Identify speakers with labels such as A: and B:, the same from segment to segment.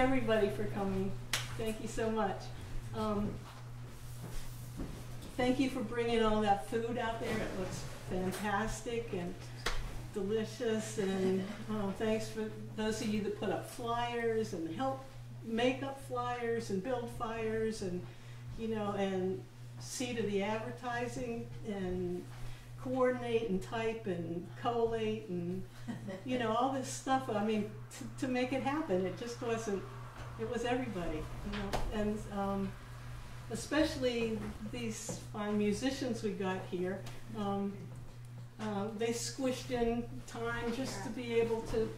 A: everybody for coming. Thank you so much. Um, thank you for bringing all that food out there. It looks fantastic and delicious. And uh, thanks for those of you that put up flyers and help make up flyers and build fires and you know and see to the advertising and coordinate and type and collate and you know all this stuff i mean to, to make it happen it just wasn't it was everybody you know and um, especially these fine musicians we got here um, uh, they squished in time just to be able to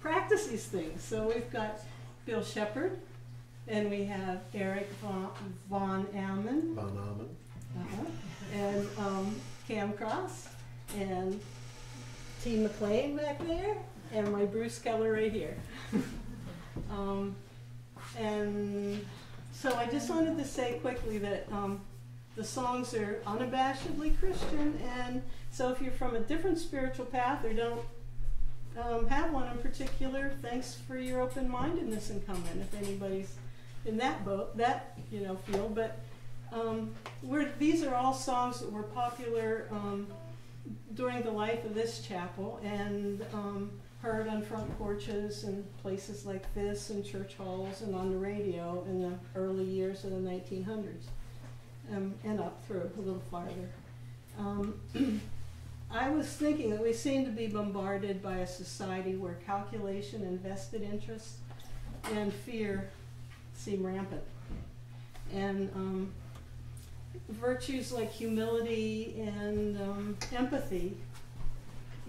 A: practice these things so we've got bill shepard and we have eric von, von Ammon,
B: Von Amen.
A: uh-huh. and um, Cam Cross and T. McClane back there and my Bruce Keller right here. um, and so I just wanted to say quickly that um, the songs are unabashedly Christian, and so if you're from a different spiritual path or don't um, have one in particular, thanks for your open-mindedness in coming. If anybody's in that boat, that you know field, but um, these are all songs that were popular um, during the life of this chapel and um, heard on front porches and places like this and church halls and on the radio in the early years of the 1900s um, and up through a little farther. Um, I was thinking that we seem to be bombarded by a society where calculation and vested interest and fear seem rampant. And um, virtues like humility and um, empathy,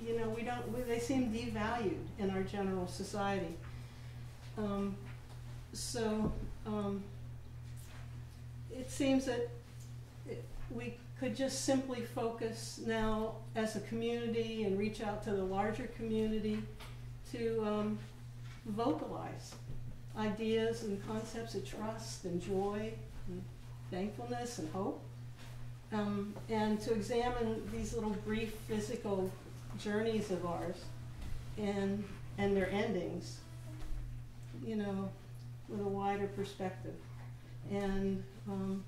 A: you know, we don't, we, they seem devalued in our general society. Um, so um, it seems that we could just simply focus now as a community and reach out to the larger community to um, vocalize ideas and concepts of trust and joy thankfulness and hope. Um, and to examine these little brief physical journeys of ours and, and their endings, you know, with a wider perspective. And um,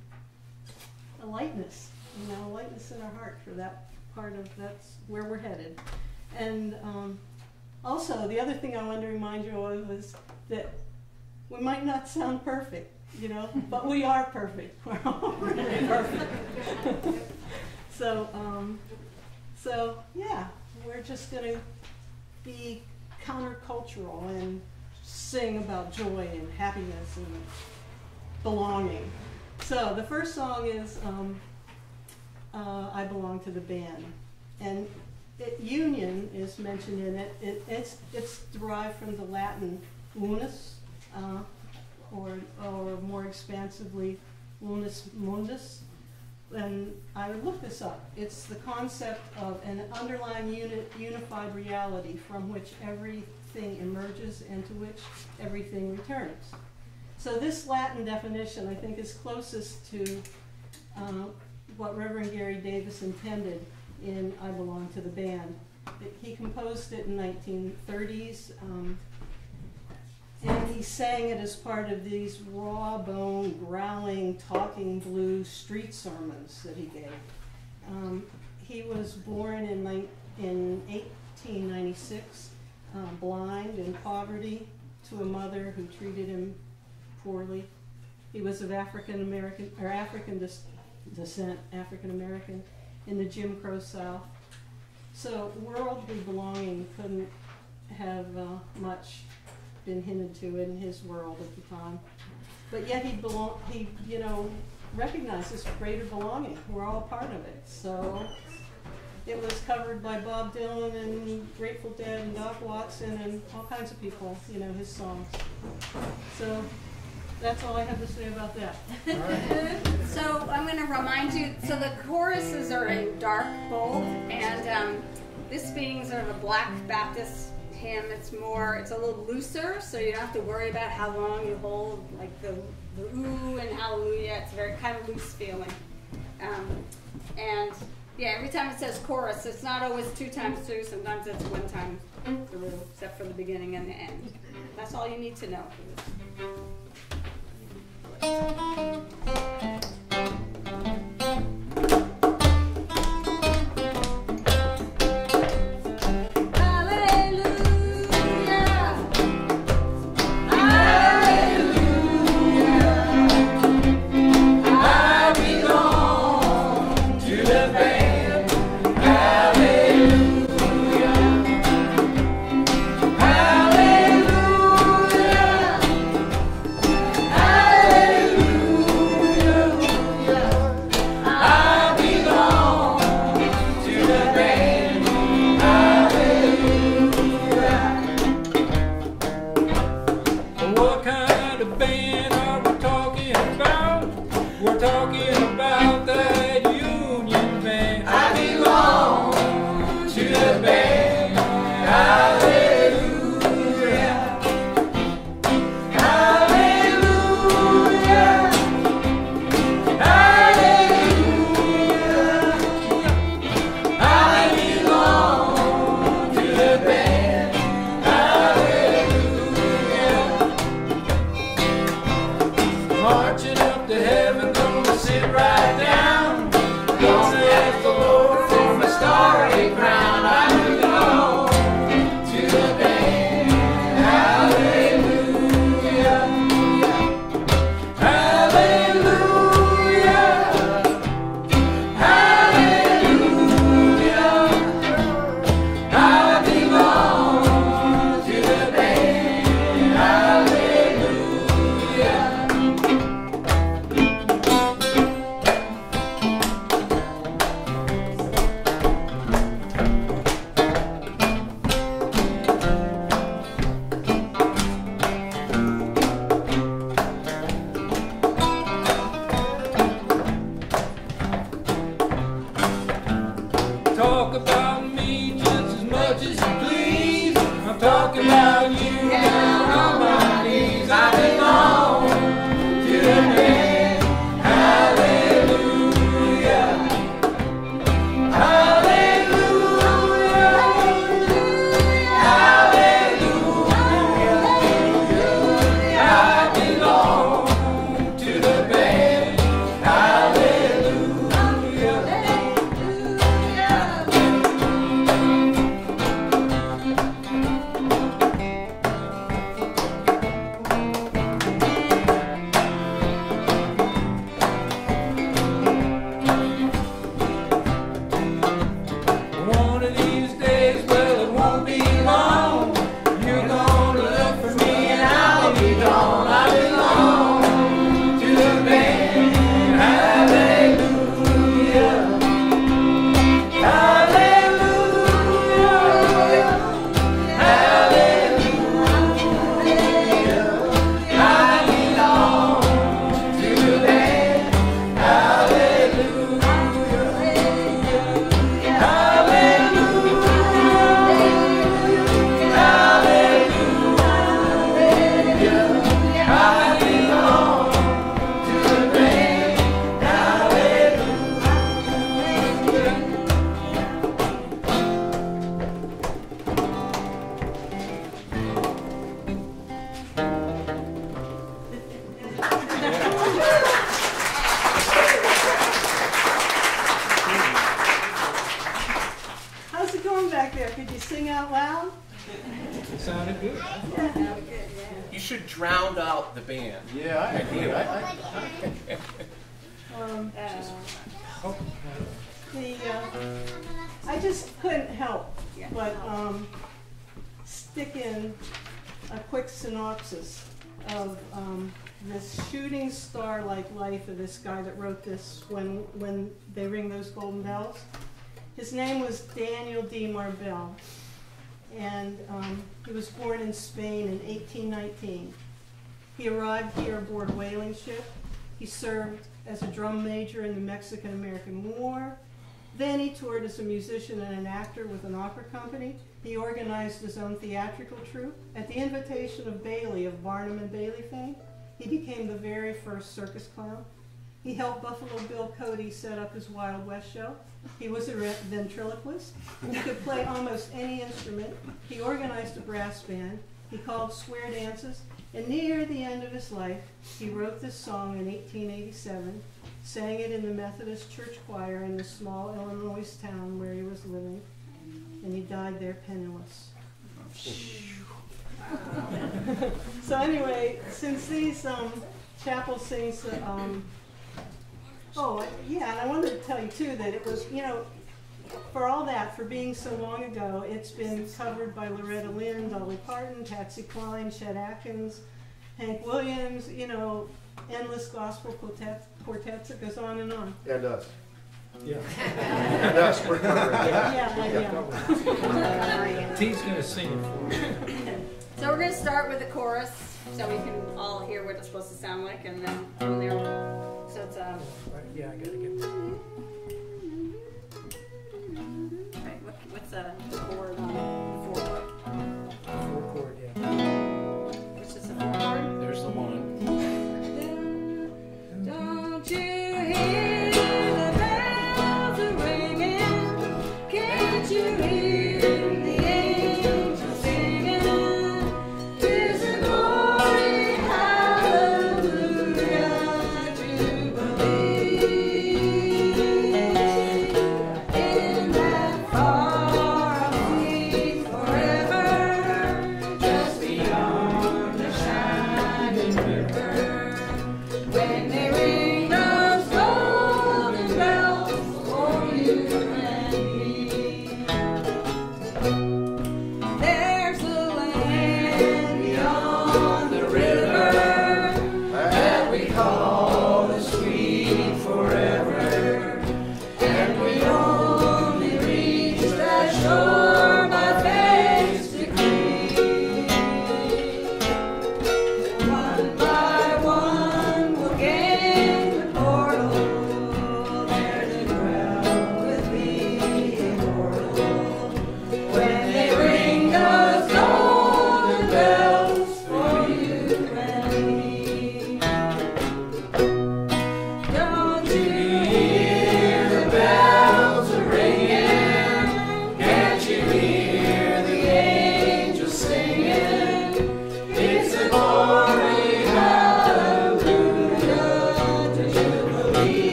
A: a lightness, you know, a lightness in our heart for that part of that's where we're headed. And um, also, the other thing I wanted to remind you of is that we might not sound perfect, you know, but we are perfect. We're all perfect. so, um, so yeah, we're just gonna be countercultural and sing about joy and happiness and belonging. So the first song is um, uh, "I Belong to the Band," and it, union is mentioned in it. it. It's it's derived from the Latin "unus," uh, or, or more expansively, unus mundus. And I looked this up. It's the concept of an underlying unit, unified reality from which everything emerges and to which everything returns. So this Latin definition, I think, is closest to uh, what Reverend Gary Davis intended in I Belong to the Band. He composed it in 1930s. Um, and he sang it as part of these raw bone, growling, talking blues street sermons that he gave. Um, he was born in, in 1896, um, blind in poverty, to a mother who treated him poorly. He was of African American or African des descent, African American, in the Jim Crow South. So worldly belonging couldn't have uh, much been hinted to in his world at the time. But yet he belong he, you know, recognized this greater belonging. We're all part of it. So it was covered by Bob Dylan and Grateful Dead and Doc Watson and all kinds of people, you know, his songs. So that's all I have to say about that.
C: so I'm going to remind you, so the choruses are in dark bold, and um, this being sort of a black Baptist him, it's more, it's a little looser, so you don't have to worry about how long you hold, like the, the ooh and hallelujah. It's very kind of loose feeling. Um, and yeah, every time it says chorus, it's not always two times two. Sometimes it's one time through, except for the beginning and the end. That's all you need to know.
A: Sing out loud?
B: It sounded good.
D: You should drown out the band.
E: Yeah, I agree. I, I,
A: Um, the, uh, I just couldn't help but, um, stick in a quick synopsis of, um, this shooting star-like life of this guy that wrote this when, when they ring those golden bells. His name was Daniel de Marbelle, and, um, he was born in Spain in eighteen nineteen. He arrived here aboard whaling ship. He served as a drum major in the Mexican-American War, Then he toured as a musician and an actor with an opera company. He organized his own theatrical troupe. At the invitation of Bailey of Barnum and Bailey fame, he became the very first circus clown. He helped Buffalo Bill Cody set up his Wild West show. He was a re- ventriloquist. He could play almost any instrument. He organized a brass band. He called square dances. And near the end of his life, he wrote this song in 1887, sang it in the Methodist church choir in the small Illinois town where he was living, and he died there penniless. so anyway, since these um, chapel sings, um, oh yeah, and I wanted to tell you too that it was, you know, for all that, for being so long ago, it's been covered by Loretta Lynn, Dolly Parton, Patsy Cline, Chet Atkins, Hank Williams, you know, endless gospel quartets, quartets it goes on and on.
F: And us.
C: Yeah.
F: And us, we're covering it.
A: Yeah, yeah.
C: T's gonna sing it for you.
B: So we're gonna start with the chorus, so we can all hear what it's supposed to sound like, and then from there, so it's um.
C: Right, Yeah, I gotta get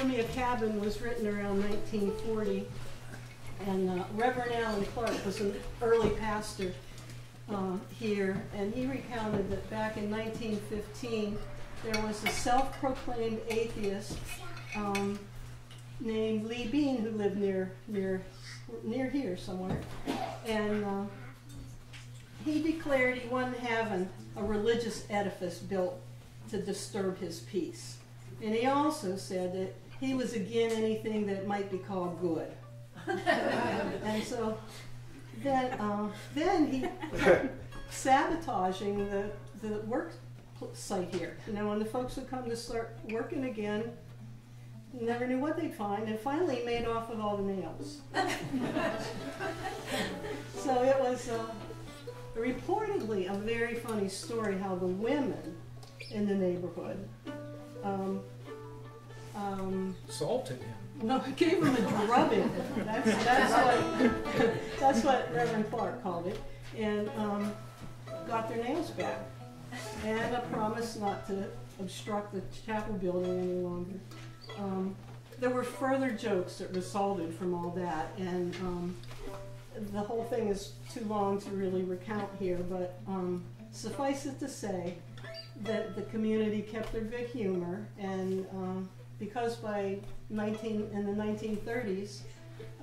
B: A
A: Cabin was written around 1940, and uh, Reverend Alan Clark was an early pastor. uh, here, and he recounted that back in 1915, there was a self-proclaimed atheist um, named Lee Bean who lived near near near here somewhere, and uh, he declared he wasn't having a religious edifice built to disturb his peace, and he also said that he was again anything that might be called good. and so then, uh, then he sabotaging the, the work site here. You know, when the folks would come to start working again, never knew what they'd find, and finally made off with all the nails. so it was uh, reportedly a very funny story how the women in the neighborhood um, um,
B: Salted him.
A: no, I gave him a drubbing. That's, that's what, that's what Reverend Clark called it. And, um, got their nails back. And a promise not to obstruct the chapel building any longer. Um, there were further jokes that resulted from all that, and, um, the whole thing is too long to really recount here, but, um, suffice it to say that the community kept their good humor, and, um, because by 19 in the 1930s,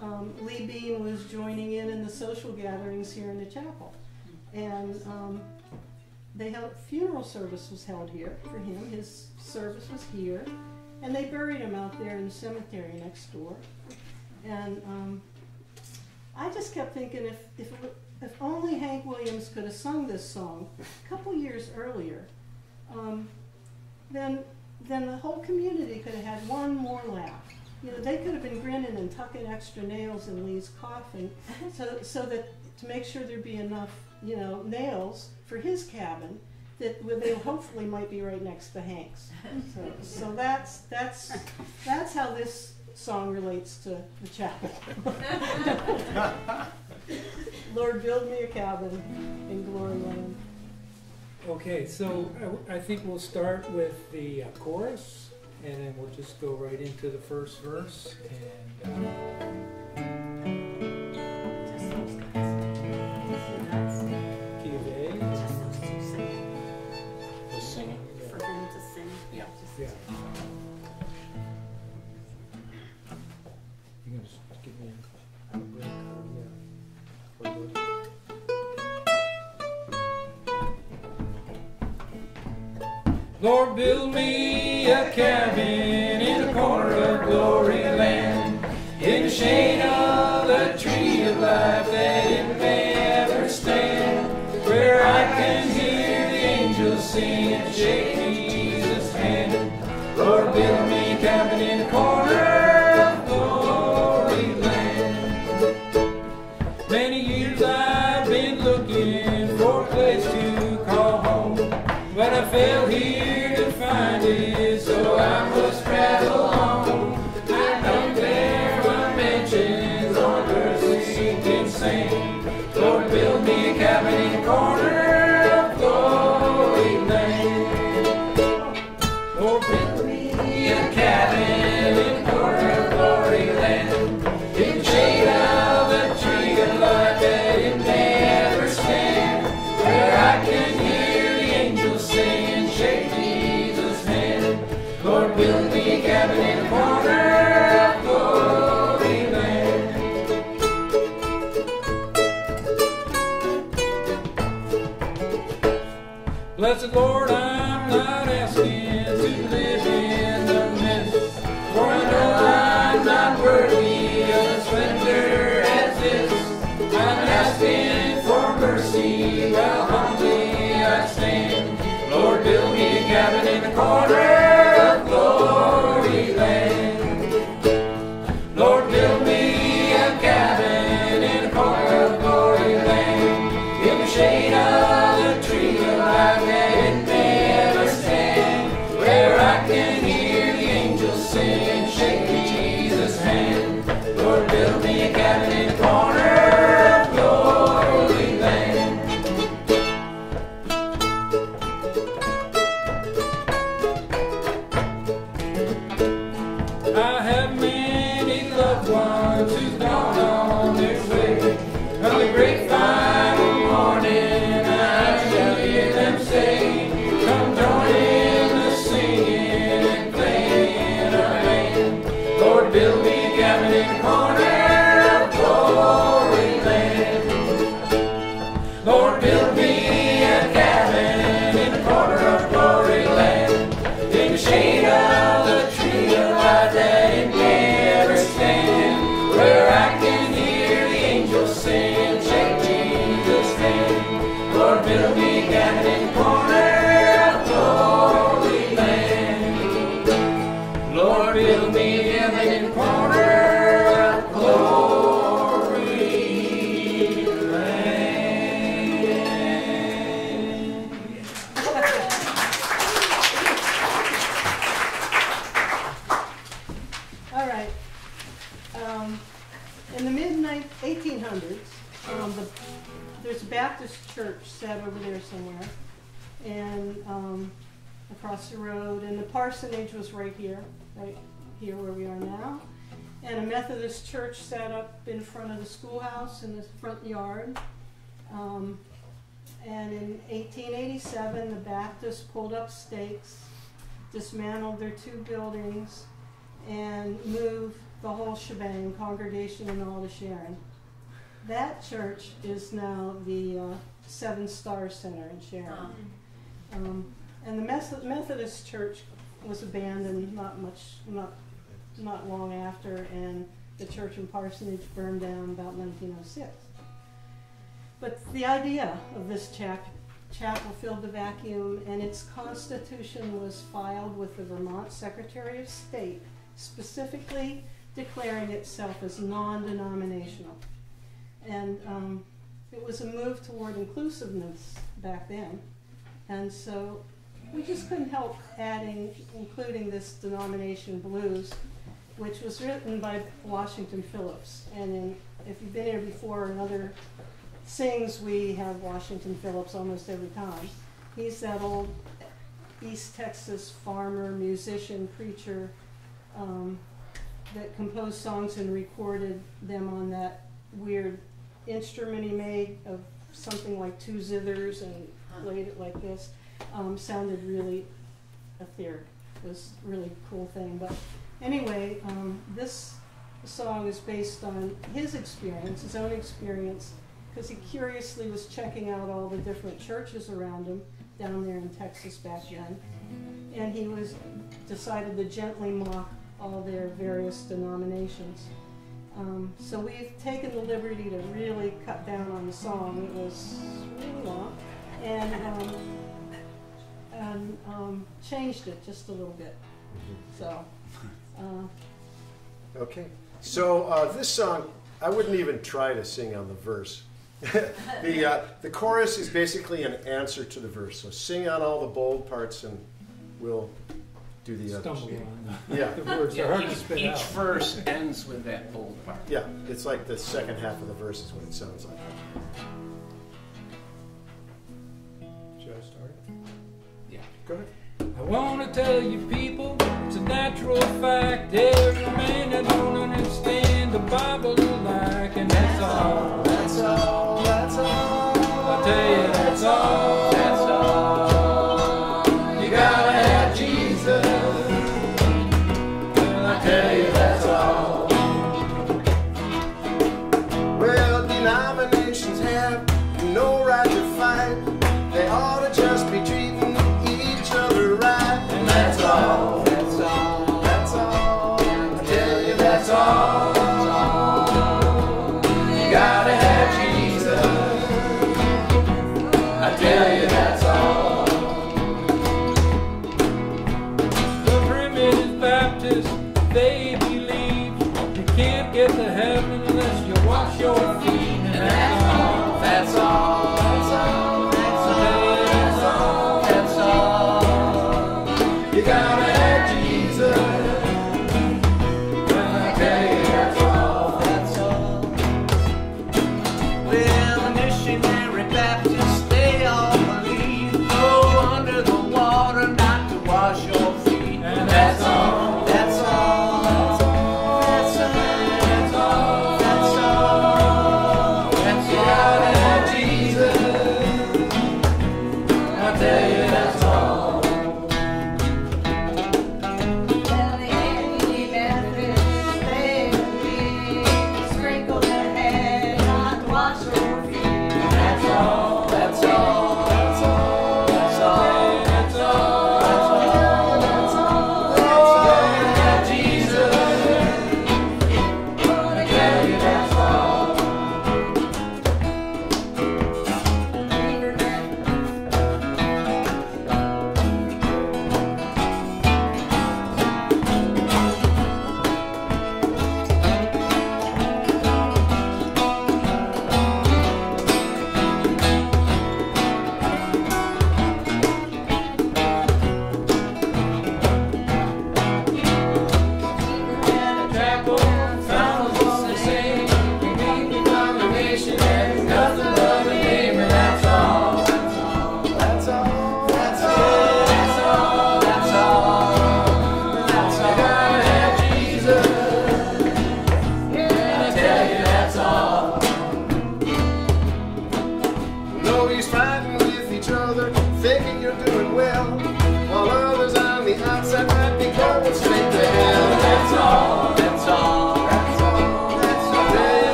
A: um, Lee Bean was joining in in the social gatherings here in the chapel, and um, they held funeral service was held here for him. His service was here, and they buried him out there in the cemetery next door. And um, I just kept thinking if if if only Hank Williams could have sung this song a couple years earlier, um, then then the whole community could have had one more laugh. You know, they could have been grinning and tucking extra nails in Lee's coffin, so so that to make sure there'd be enough, you know, nails for his cabin that where they hopefully might be right next to Hank's. So so that's that's that's how this song relates to the chapel. Lord, build me a cabin in glory land.
B: Okay, so I, I think we'll start with the uh, chorus, and then we'll just go right into the first verse. And uh, build me a cabin in the corner of glory land, in the shade
A: parsonage was right here, right here where we are now. And a Methodist church sat up in front of the schoolhouse in the front yard. Um, and in 1887, the Baptists pulled up stakes, dismantled their two buildings, and moved the whole shebang, congregation and all to Sharon. That church is now the uh, Seven Star Center in Sharon. Um, and the Methodist church was abandoned not much, not, not long after, and the church and Parsonage burned down about 1906. But the idea of this chap- chapel filled the vacuum, and its constitution was filed with the Vermont Secretary of State, specifically declaring itself as non-denominational. And um, it was a move toward inclusiveness back then. And so we just couldn't help adding, including this denomination blues, which was written by Washington Phillips. And in, if you've been here before, another sings, we have Washington Phillips almost every time. He's that old East Texas farmer, musician, preacher um, that composed songs and recorded them on that weird instrument he made of something like two zithers and played it like this. Um, sounded really etheric. It was a really cool thing. But anyway, um, this song is based on his experience, his own experience, because he curiously was checking out all the different churches around him down there in Texas back then. And he was decided to gently mock all their various denominations. Um, so we've taken the liberty to really cut down on the song. It was really long, and um, and um, changed it just a little bit. So, uh,
F: Okay. So uh, this song, I wouldn't even try to sing on the verse. the uh, the chorus is basically an answer to the verse. So sing on all the bold parts, and we'll do the others.
B: Stumble on
F: Yeah.
B: the words. They're
D: Yeah,
B: hard to
D: each,
B: spit
D: each
B: out.
D: verse ends with that bold part.
F: Yeah, it's like the second half of the verse is what it sounds like. Go ahead.
B: I want to tell you people, it's a natural fact. Every man that don't understand the Bible alike, and. That's all.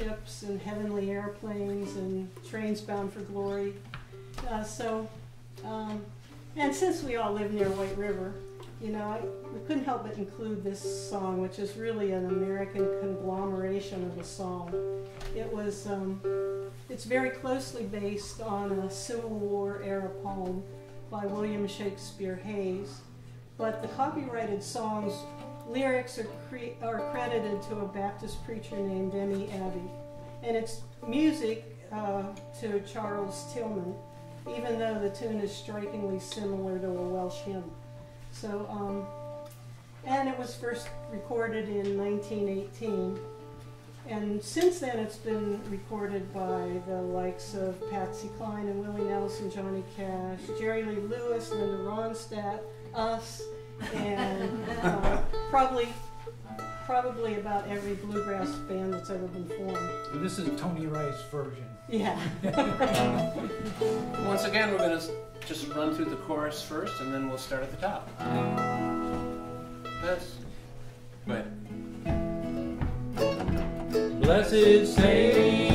A: Ships and heavenly airplanes and trains bound for glory. Uh, so, um, and since we all live near White River, you know, I, we couldn't help but include this song, which is really an American conglomeration of a song. It was, um, it's very closely based on a Civil War era poem by William Shakespeare Hays, but the copyrighted song's lyrics are, cre- are credited to a Baptist preacher named M.E. Abbey, and it's music uh, to Charles Tillman, even though the tune is strikingly similar to a Welsh hymn. So, um, and it was first recorded in 1918. And since then, it's been recorded by the likes of Patsy Cline and Willie Nelson, Johnny Cash, Jerry Lee Lewis, Linda Ronstadt, us, and uh, probably probably about every bluegrass band that's ever been formed.
G: This is Tony Rice's version.
A: Yeah.
B: Once again, we're going to just run through the chorus first, and then we'll start at the top. Yes. But Blessed Savior,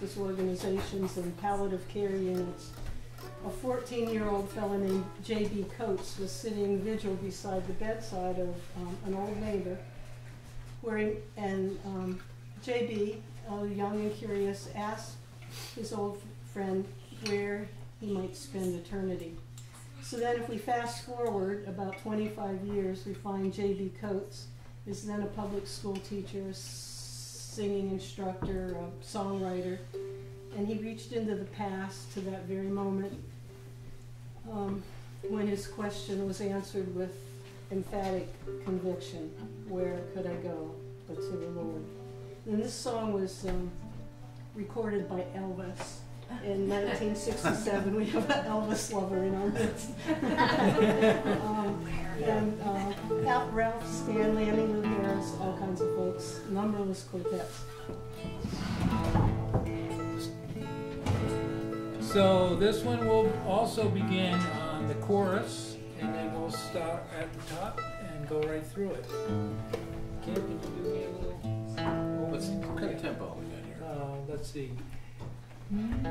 A: hospice organizations and palliative care units, a 14-year-old fellow named J.B. Coats was sitting vigil beside the bedside of um, an old neighbor, where he, and um, J.B., uh, young and curious, asked his old friend where he might spend eternity. So then if we fast forward about 25 years, we find J.B. Coats is then a public school teacher, singing instructor, a songwriter, and he reached into the past to that very moment um, when his question was answered with emphatic conviction, where could I go but to the Lord? And this song was um, recorded by Elvis in 1967. We have an Elvis lover in our midst. um, and uh, Al- Ralph Stanley, Emmylou Harris, all kinds of folks, numberless quartets.
B: So this one will also begin on the chorus, and then we'll start at the top and go right through it. Kim, can you do me a little?
E: What's what kind of tempo we got here?
B: Uh, let's see. Where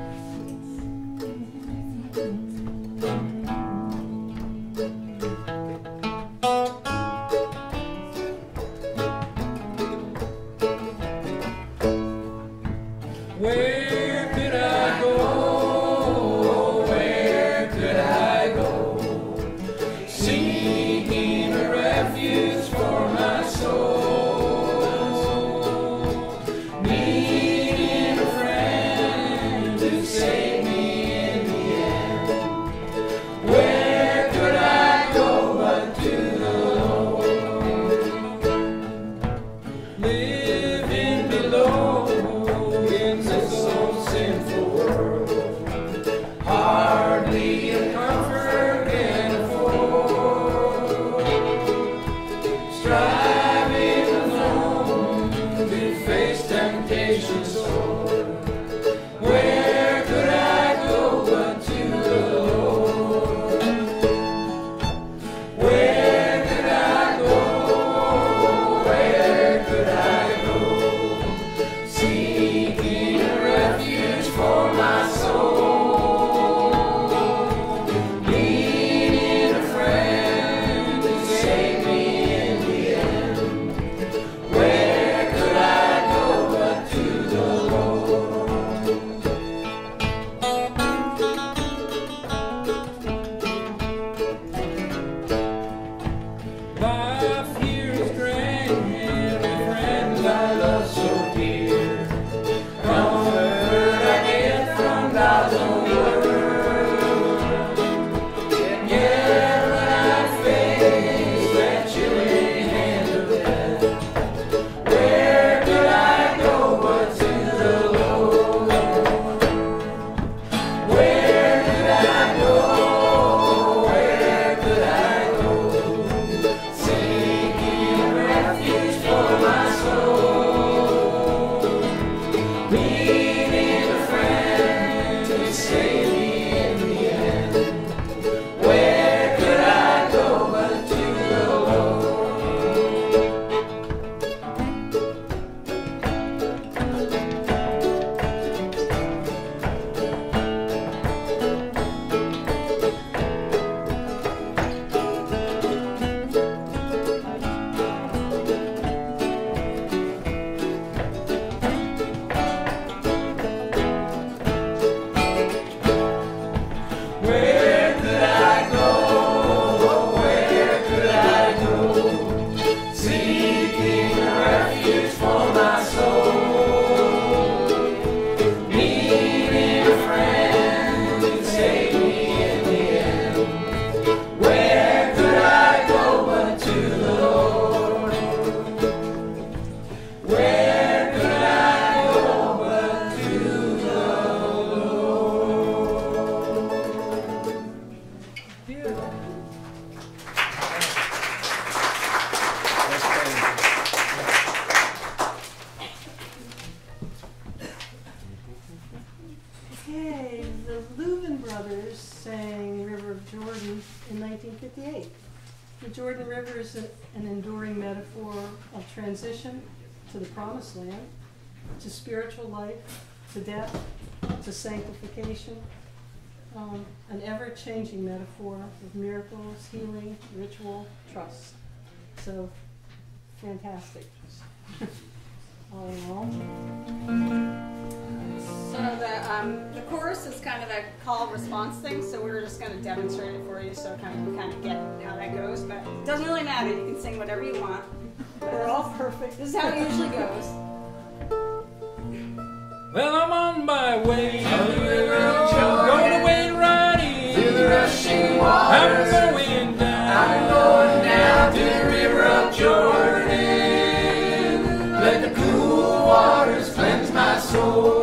A: Jordan River is a- an enduring metaphor of transition to the promised land, to spiritual life, to death, to sanctification, um, an ever changing metaphor of miracles, healing, ritual, trust. So, fantastic. All in all.
H: So the um, the chorus is kind of a call response thing. So we are just going to demonstrate it for you, so kind of kind of get how that goes. But it doesn't really matter. You can sing whatever you want.
A: We're all perfect.
H: This is how it usually goes.
B: Well, I'm on my way.
C: On the river Jordan.
B: Going away right in.
C: To the rushing
B: I'm
C: waters.
B: going down.
C: I'm going down to the river of Jordan. Let the cool waters cleanse my soul.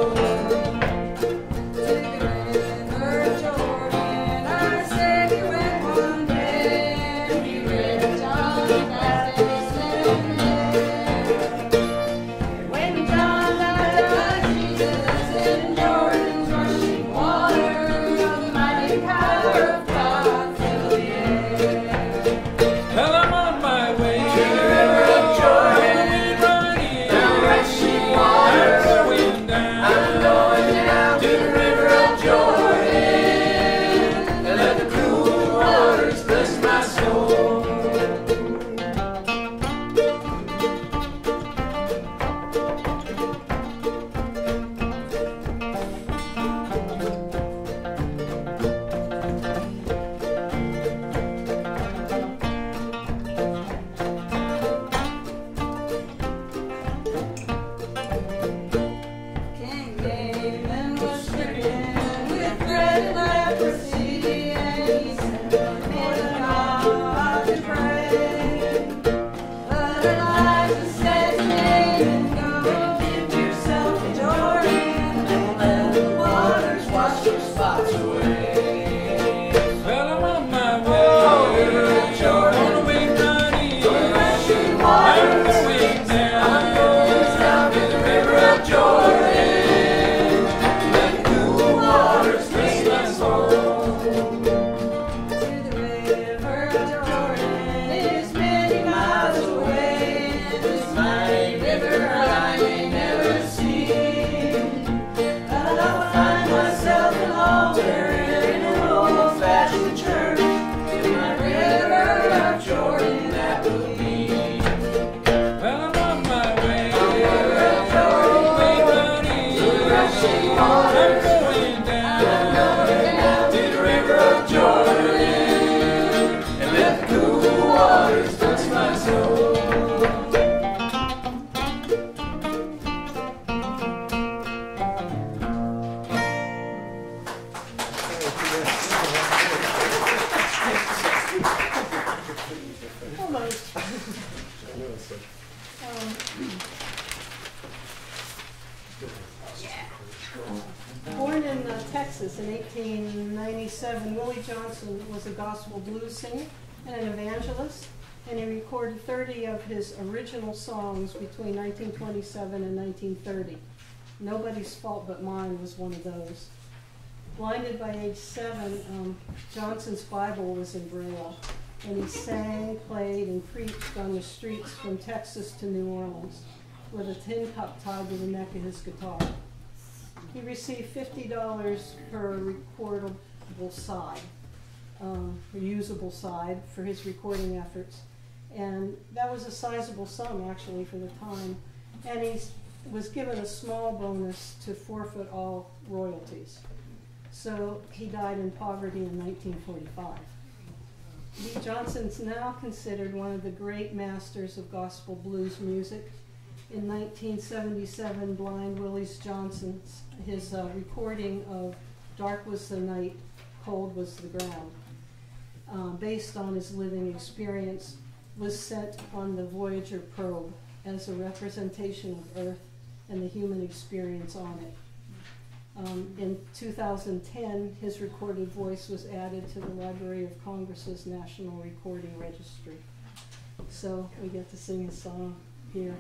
A: 30 of his original songs between 1927 and 1930. Nobody's Fault But Mine was one of those. Blinded by age seven, um, Johnson's Bible was in Braille, and he sang, played, and preached on the streets from Texas to New Orleans with a tin cup tied to the neck of his guitar. He received fifty dollars per recordable side, um, a usable side for his recording efforts. And that was a sizable sum actually for the time. And he was given a small bonus to forfeit all royalties. So he died in poverty in 1945. Lee Johnson's now considered one of the great masters of gospel blues music. In 1977, Blind Willie's Johnson's his uh, recording of "Dark Was the Night, Cold Was the Ground," uh, based on his living experience, was sent on the Voyager probe as a representation of Earth and the human experience on it.
D: Um, in 2010, his recorded voice was added to the Library of Congress's National Recording Registry. So we get to sing
I: a
A: song
D: here.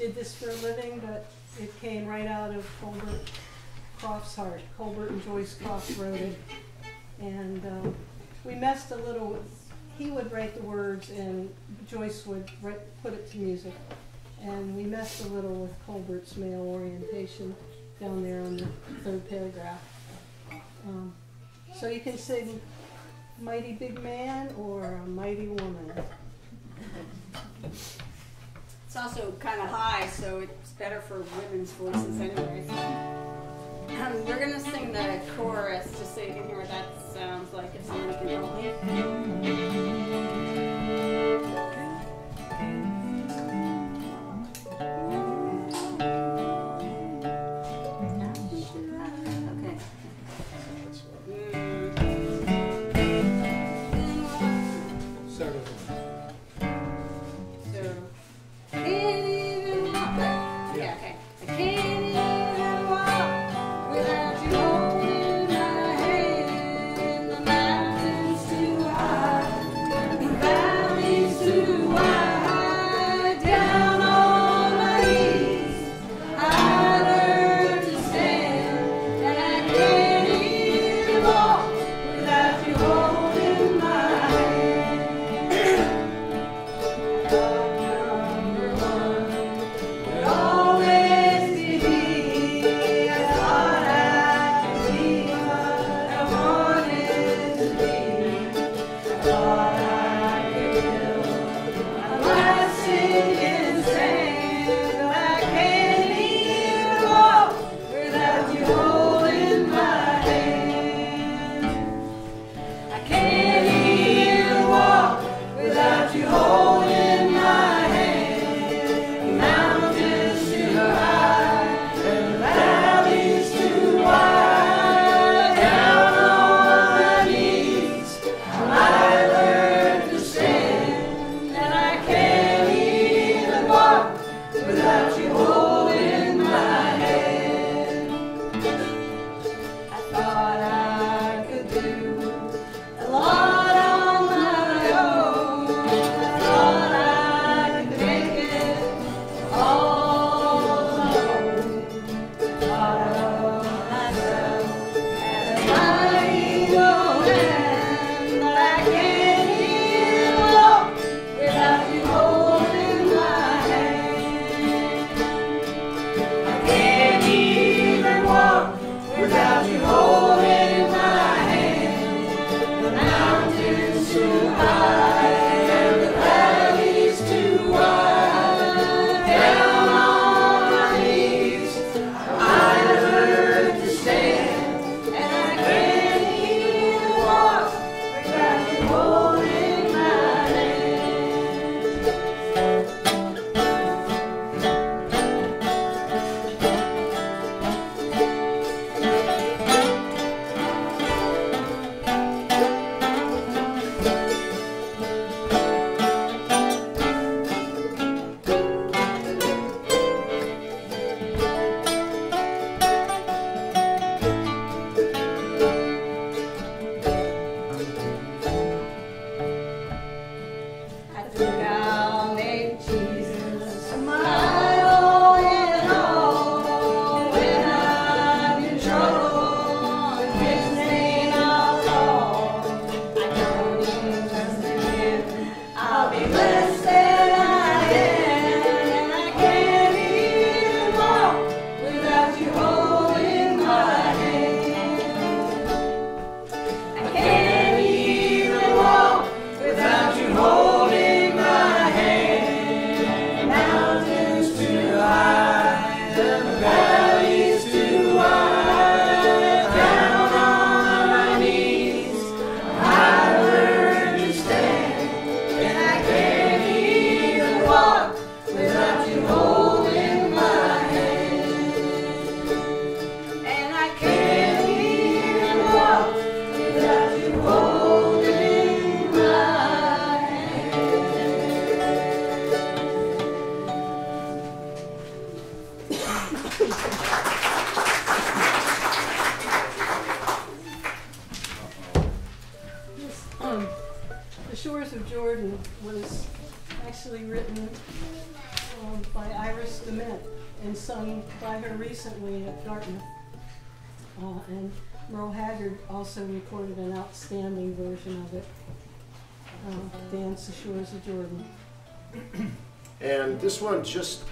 D: did this for a living, but it came right out of Colbert Crofts' heart. Colbert and Joyce Croft wrote it. And um, we messed a little with, he would write the words and Joyce would write, put it to music. And we messed a little with Colbert's male orientation down there on the third paragraph. Um, so you can sing Mighty Big Man or a Mighty Woman.
C: It's also kind of high, so it's better for women's voices anyways. Um, we're going to sing the chorus just so you can hear what that sounds like if someone can roll it.
F: just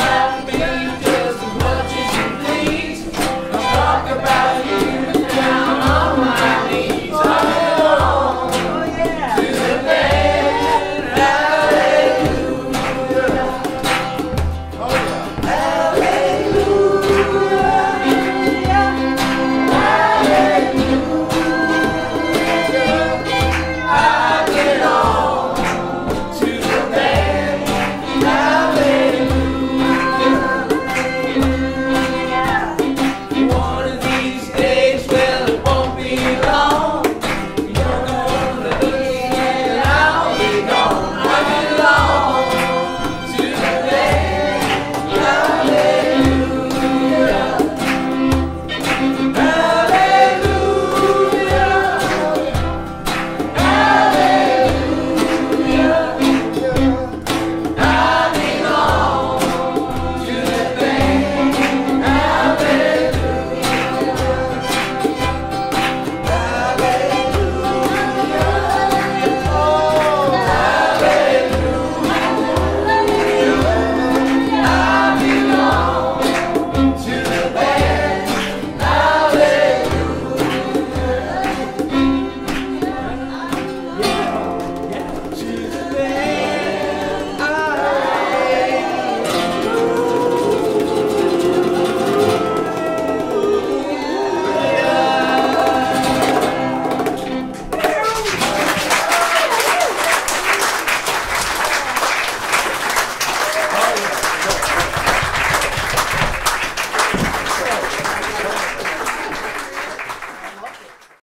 B: Talk